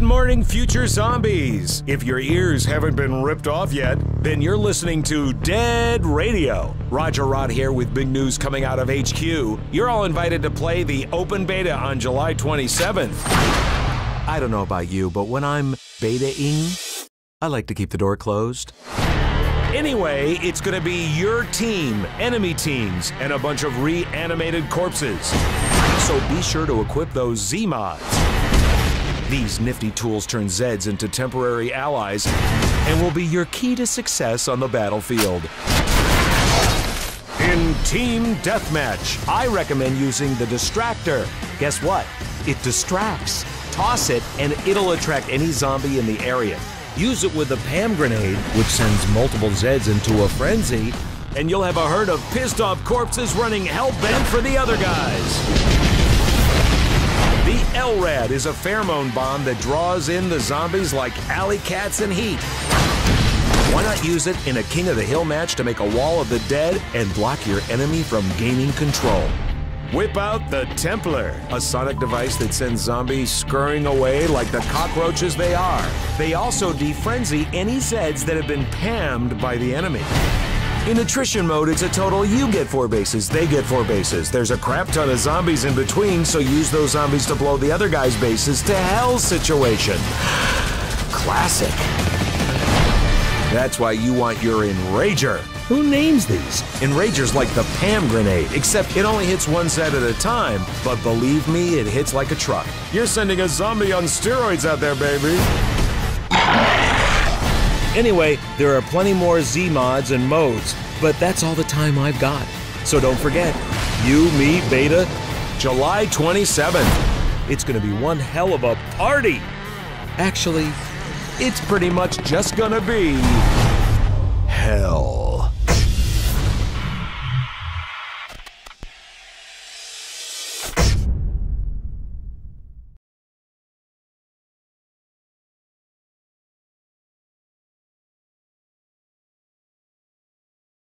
concerning future zombies. If your ears haven't been ripped off yet, then you're listening to Dead Radio. Roger Rod here with big news coming out of HQ. You're all invited to play the open beta on July 27th. I don't know about you, but when I'm betaing, I like to keep the door closed. Anyway, it's gonna be your team, enemy teams, and a bunch of reanimated corpses. So be sure to equip those Z mods. These nifty tools turn Zeds into temporary allies and will be your key to success on the battlefield. In Team Deathmatch, I recommend using the Distractor. Guess what? It distracts. Toss it, and it'll attract any zombie in the area. Use it with the Pam grenade, which sends multiple Zeds into a frenzy, and you'll have a herd of pissed off corpses running hell bent for the other guys. The LRAD is a pheromone bomb that draws in the zombies like alley cats in heat. Why not use it in a King of the Hill match to make a wall of the dead and block your enemy from gaining control? Whip out the Templar, a sonic device that sends zombies scurrying away like the cockroaches they are. They also defrenzy any Zeds that have been pammed by the enemy. In attrition mode, it's a total you get four bases, they get four bases. There's a crap ton of zombies in between, so use those zombies to blow the other guy's bases to hell situation. Classic. That's why you want your Enrager. Who names these? Enrager's like the Pam grenade, except it only hits one Zed at a time. But believe me, it hits like a truck. You're sending a zombie on steroids out there, baby. Anyway, there are plenty more Z mods and modes, but that's all the time I've got. So don't forget, you, me, Beta, July 27th. It's gonna be one hell of a party. Actually, it's pretty much just gonna be hell.